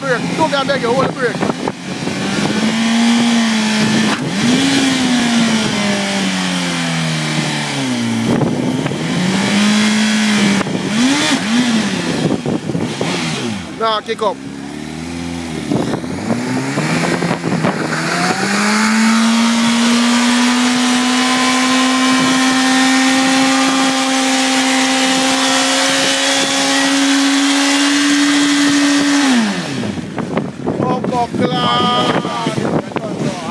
Brake. Don't me beg you, hold the. Nah, kick up.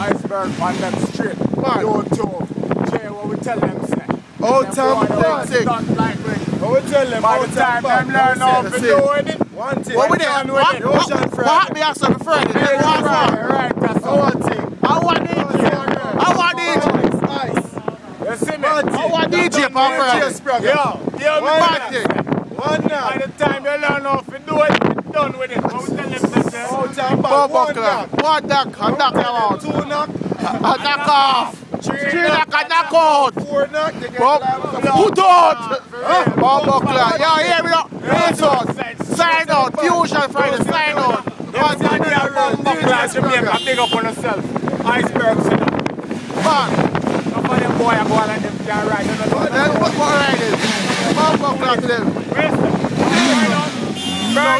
Iceberg on them straight. Man. Low two. Jay, what we tell them say? Don't like it. What we tell them? By the time them learn how to do it. One thing. What we there? What? What? What after the Friday? Then Right, what right, that's all. one thing. I want DJ. I want DJ. Nice. You see me? I want DJ. Yes, brother. Yo, yo, One thing. One now. By the time you learn how to do it, you're done with it. What we tell them say? Out back. Bumper One clock. knock. One knock. A knock out. Two knock. A knock off. Three knock. A knock out. Four knock. They get. Put out. Bumper clock. Yo, hear me now. Put out. Sign out. Fusion Friday. Sign out. One One bumper Jamaica, big up on yourself. Iceberg. Man. Some of them boy are going and them can't ride. They don't know Then what what? Bumper clock to them.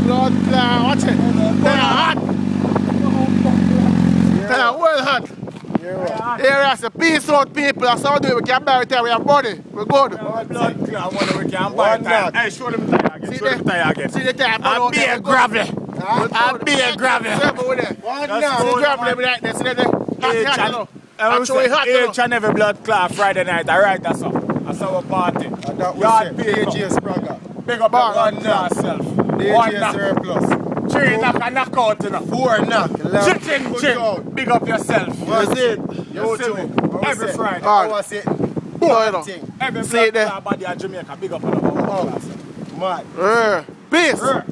burn off the blood clad. Watch it. Tire hot. Tire well hot. Here is the peace out people. That's how we do it. We can buy it. We have money. We're good. Blood clot. We can buy tire. Hey, show them tire again. See Show them tire again. See the tire burn I'll out be there. a gravel. I'll be a gravel. It. One That's knock. See gravel like this. See the hot, Each hot, and, you know. I Actually hot, each and every blood clot Friday night. All right, that's all. That's our party. That was big up. DJ's brother. Big up Bar. your blood clot self. One DJ's knock. surplus. Three knock and knock out, you know. Four knock. Eleven. Chicken Good chin. Big up yourself. That's it. You see me? Every Friday. Alright. Was it. Boy, you know. Thing. Every See it blood there. clot body in Jamaica. Big up on our oh, class. Mad. Peace. Right.